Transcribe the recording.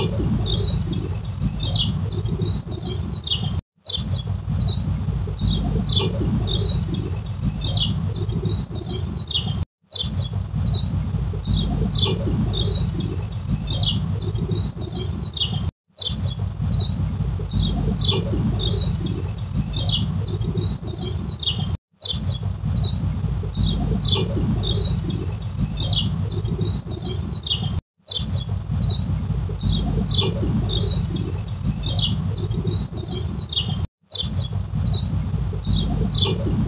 you